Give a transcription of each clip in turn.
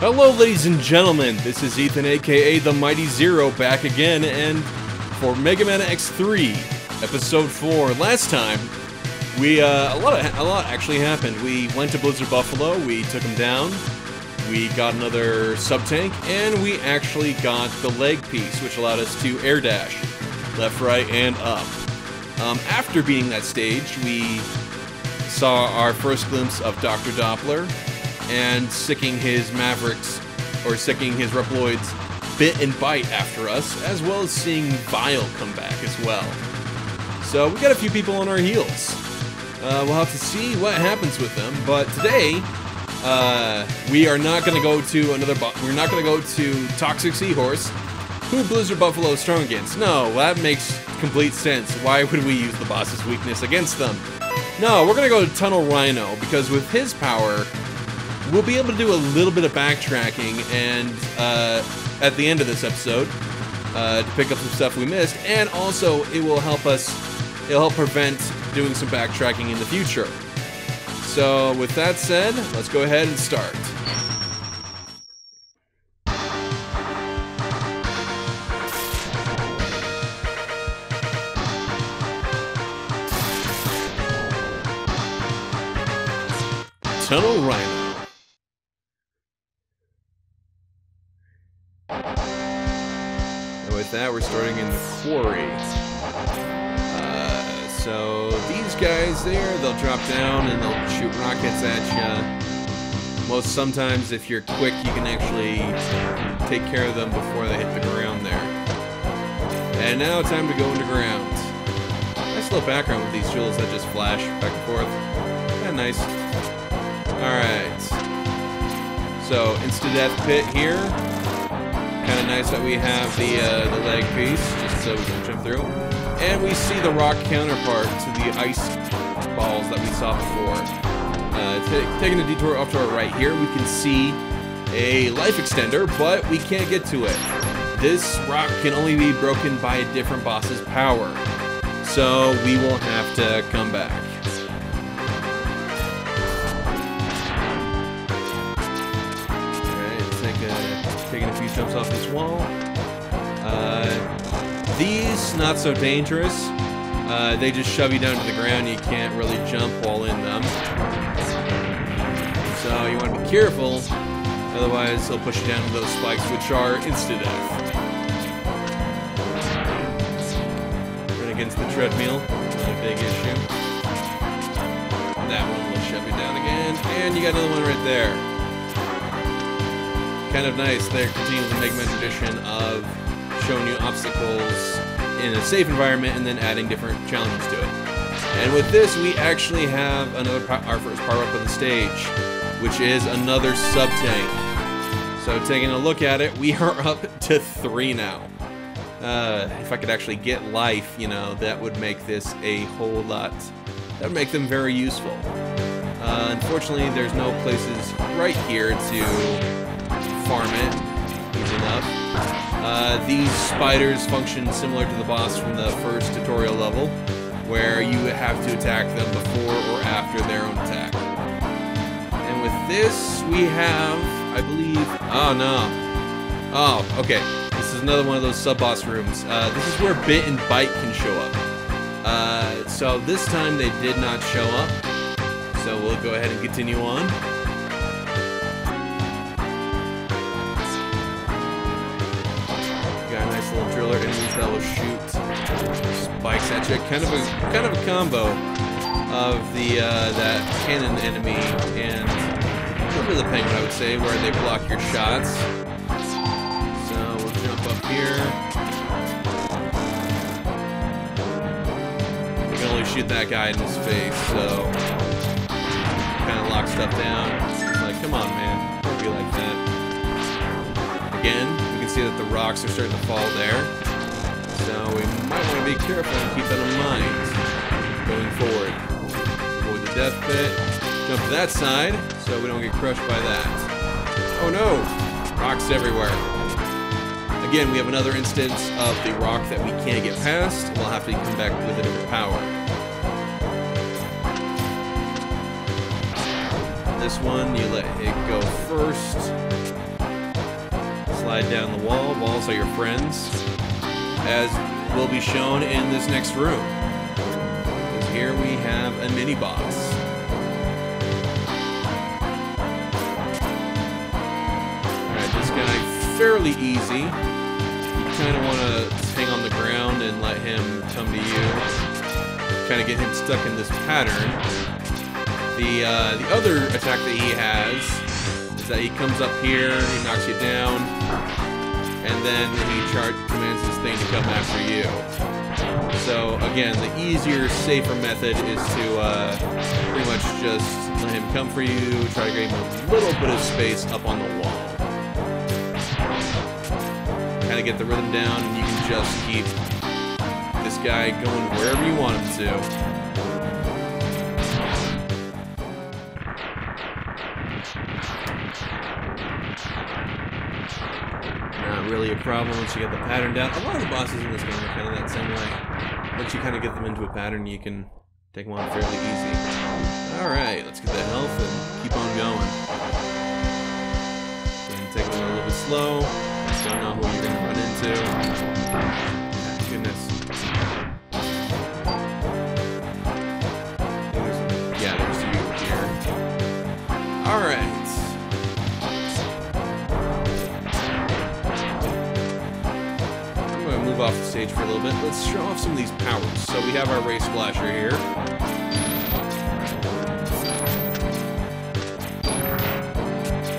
Hello, ladies and gentlemen. This is Ethan, aka the Mighty Zero, back again, and for Mega Man X3, Episode 4. Last time, we uh, a lot of, a lot actually happened. We went to Blizzard Buffalo, we took him down, we got another sub tank, and we actually got the leg piece, which allowed us to air dash, left, right, and up. Um, after beating that stage, we saw our first glimpse of Dr. Doppler and sicking his Mavericks, or sicking his Reploids Bit and Byte after us, as well as seeing Vile come back as well. So we got a few people on our heels. Uh, we'll have to see what happens with them, but today uh, we are not going to go to another. we're not going to go to Toxic Seahorse, who Blizzard Buffalo is strong against. No, that makes complete sense. Why would we use the boss's weakness against them? No, we're going to go to Tunnel Rhino because with his power, we'll be able to do a little bit of backtracking and uh, at the end of this episode uh, to pick up some stuff we missed, and also it will help us. It'll help prevent doing some backtracking in the future. So, with that said, let's go ahead and start. Tunnel Rhino. With that, we're starting in the quarry. Uh, so these guys there, they'll drop down and they'll shoot rockets at you. Most sometimes, if you're quick, you can actually take care of them before they hit the ground there. And now, time to go underground. Nice little background with these jewels that just flash back and forth. Yeah, nice. Alright. So, insta-death pit here. Nice that we have the, uh, the leg piece, just so we can jump through. And we see the rock counterpart to the ice balls that we saw before. Uh, taking a detour off to our right here, we can see a life extender, but we can't get to it. This rock can only be broken by a different boss's power. So we will have to come back. taking a few jumps off this wall. Uh, these, not so dangerous. Uh, they just shove you down to the ground. You can't really jump while in them. So you want to be careful. Otherwise, they'll push you down to those spikes, which are insta-death. Run against the treadmill. Not a big issue. That one will shove you down again. And you got another one right there kind of nice. They're continuing the Mega Man tradition of showing you obstacles in a safe environment and then adding different challenges to it. And with this, we actually have another our first power up of the stage, which is another sub tank. So taking a look at it, we are up to three now. Uh, if I could actually get life, you know, that would make this a whole lot. That would make them very useful. Uh, unfortunately, there's no places right here to farm it. Easy enough. Uh, these spiders function similar to the boss from the first tutorial level, where you have to attack them before or after their own attack. And with this, we have, I believe, oh no. Oh, okay. This is another one of those sub-boss rooms. Uh, this is where Bit and Byte can show up. Uh, so this time they did not show up. So we'll go ahead and continue on. Enemies that will shoot spikes at you. Kind of a kind of a combo of the uh, that cannon enemy and of the penguin, I would say, where they block your shots. So we'll jump up here. We can only shoot that guy in his face, so kind of lock stuff down. Rocks are starting to fall there. So we might want to be careful and keep that in mind going forward. Avoid the death pit. Jump to that side so we don't get crushed by that. Oh no! Rocks everywhere. Again, we have another instance of the rock that we can't get past. We'll have to come back with a different power. This one, you let it go first. Slide down the wall. Walls are your friends, as will be shown in this next room. Here we have a mini boss. Alright, this guy fairly easy. You kind of want to hang on the ground and let him come to you. Kind of get him stuck in this pattern. The, uh, the other attack that he has that he comes up here, he knocks you down, and then he charge commands this thing to come after you. So again, the easier, safer method is to uh, pretty much just let him come for you, try to him a little bit of space up on the wall. Kind of get the rhythm down, and you can just keep this guy going wherever you want him to. Really a problem once you get the pattern down. A lot of the bosses in this game are kind of that same way. Once you kind of get them into a pattern, you can take them on fairly easy. Alright, let's get that health and keep on going. Take it a little bit slow. Just Don't know who you're going to run into. Oh goodness. Stage for a little bit. Let's show off some of these powers. So we have our Ray Splasher here.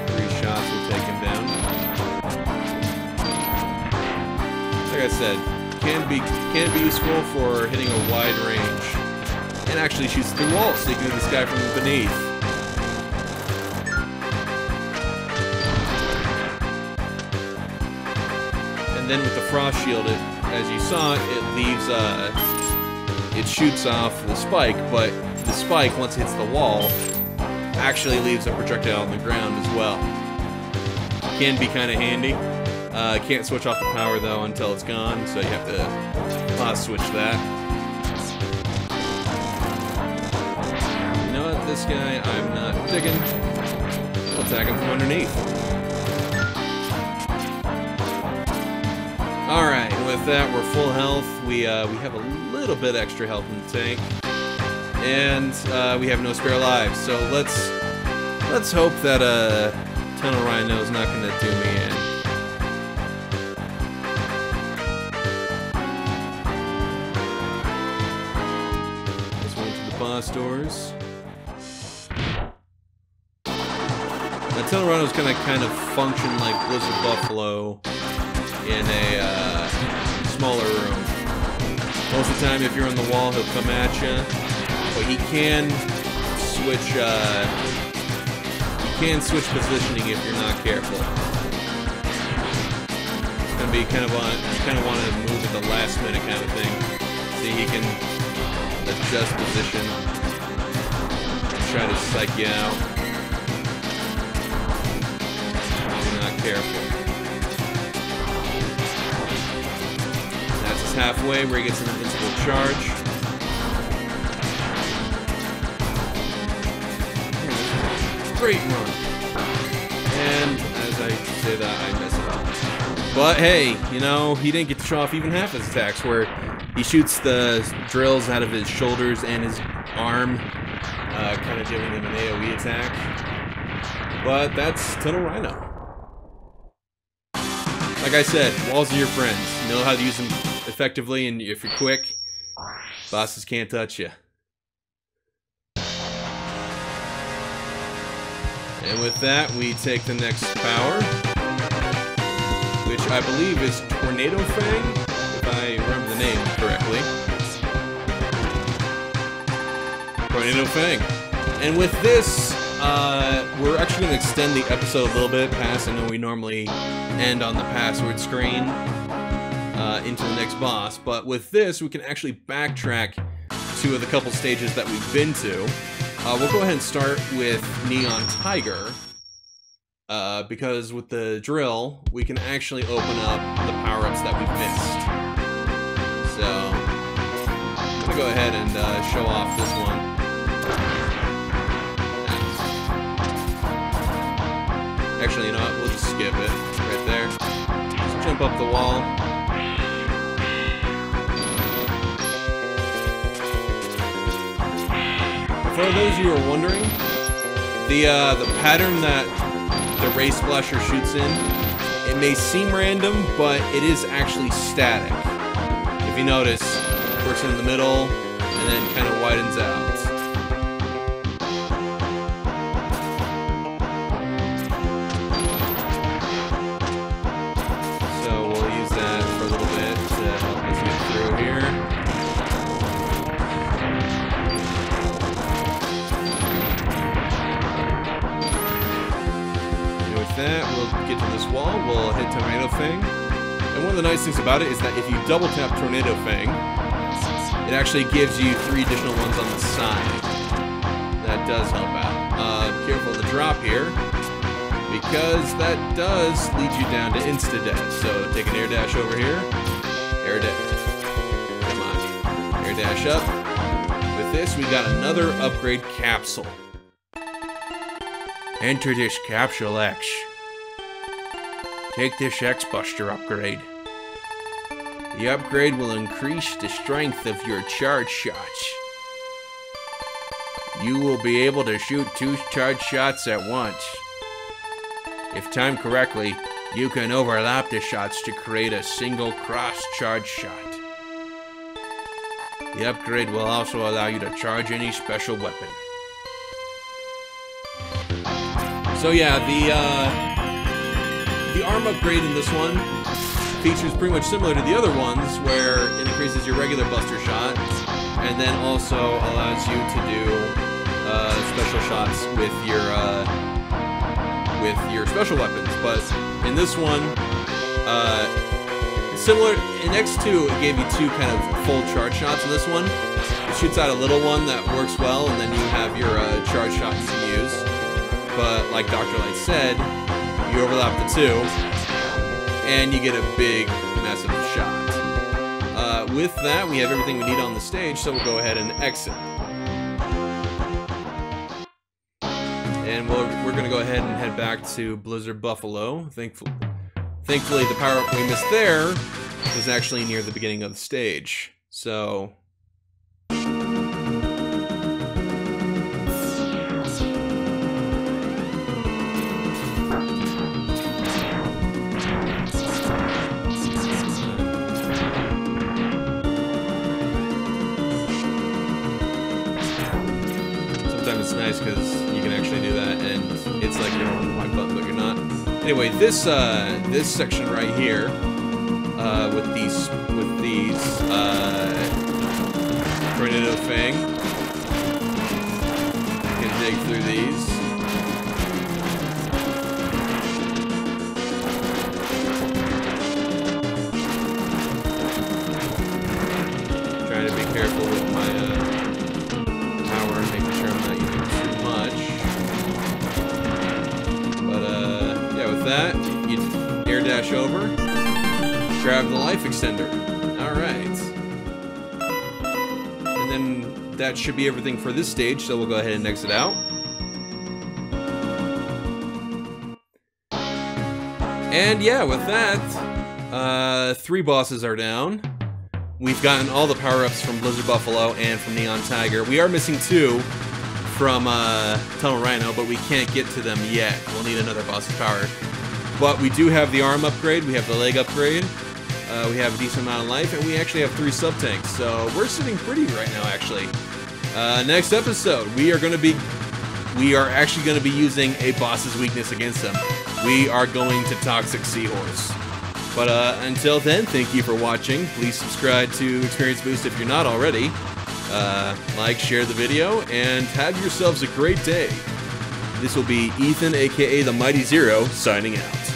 Three shots will take him down. Like I said, can be can be useful for hitting a wide range. And actually shoots through walls, so you can hit this guy from beneath. And then with the frost shield, it, as you saw, it leaves, uh, it shoots off the spike, but the spike, once it hits the wall, actually leaves a projectile on the ground as well. Can be kind of handy. Uh, can't switch off the power though until it's gone, so you have to switch that. You know what, this guy I'm not digging. I'll attack him from underneath. Alright, with that we're full health. We uh, we have a little bit extra health in the tank. And uh, we have no spare lives, so let's let's hope that uh, Tunnel Rhino is not gonna do me in. This one to the boss doors. Now, Tunnel Rhino's gonna kind of function like Blizzard Buffalo in a uh, smaller room. Most of the time, if you're on the wall, he'll come at you, but he can switch. Uh, he can switch positioning if you're not careful. It's gonna be kind of on. You kind of want to move at the last minute kind of thing. See, he can adjust position, try to psych you out. If you're not careful. Halfway where he gets an invincible charge. Great run. And as I say that, I mess it up. But hey, you know, he didn't get to show off even half his attacks where he shoots the drills out of his shoulders and his arm, uh, kind of giving him an AoE attack. But that's Tunnel Rhino. Like I said, walls are your friends. Know how to use them effectively, and if you're quick, bosses can't touch you. And with that, we take the next power, which I believe is Tornado Fang, if I remember the name correctly. Tornado Fang. And with this, uh, we're actually going to extend the episode a little bit past. I know we normally end on the password screen uh, into the next boss, but with this, we can actually backtrack to the couple stages that we've been to. Uh, we'll go ahead and start with Neon Tiger, uh, because with the drill, we can actually open up the power-ups that we've missed. So, I'm to go ahead and uh, show off this one. Actually, you know what? We'll just skip it right there. Just jump up the wall. For those you are wondering, the uh, the pattern that the ray splasher shoots in, it may seem random, but it is actually static. If you notice, works in the middle and then kind of widens out. The nice things about it is that if you double tap Tornado Fang, it actually gives you three additional ones on the side. That does help out. Uh, careful the drop here, because that does lead you down to insta-death. So take an air dash over here, air dash. Come on, air dash up. With this, we got another upgrade capsule. Enter this capsule X. Take this X Buster upgrade. The upgrade will increase the strength of your charge shots. You will be able to shoot two charge shots at once. If timed correctly, you can overlap the shots to create a single cross charge shot. The upgrade will also allow you to charge any special weapon. So yeah, the uh, the arm upgrade in this one features pretty much similar to the other ones, where it increases your regular buster shot, and then also allows you to do uh, special shots with your uh, with your special weapons. But in this one, uh, similar in X2, it gave you two kind of full charge shots. In this one, it shoots out a little one that works well, and then you have your uh, charge shot you can use but like Dr. Light said, you overlap the two, and you get a big, massive shot. Uh, with that, we have everything we need on the stage, so we'll go ahead and exit. And we'll, we're going to go ahead and head back to Blizzard Buffalo. Thankfully, thankfully, the power up we missed there was actually near the beginning of the stage. So sometimes it's nice because you can actually do that, and it's like you're on the right button, but you're not. Anyway, this uh, this section right here, uh, with these with these uh, tornado fang, you can dig through these. Trying to be careful with grab the life extender. All right, and then that should be everything for this stage. So we'll go ahead and exit out. And yeah, with that, uh, three bosses are down. We've gotten all the power-ups from Blizzard Buffalo and from Neon Tiger. We are missing two from uh, Tunnel Rhino, but we can't get to them yet. We'll need another boss's power. But we do have the arm upgrade, we have the leg upgrade, uh, we have a decent amount of life, and we actually have three sub-tanks. So we're sitting pretty right now, actually. Uh, next episode, we are going to be... We are actually going to be using a boss's weakness against them. We are going to Toxic Seahorse. But uh, until then, thank you for watching. Please subscribe to Experience Boost if you're not already. Uh, like, share the video, and have yourselves a great day. This will be Ethan, aka the Mighty Zero, signing out.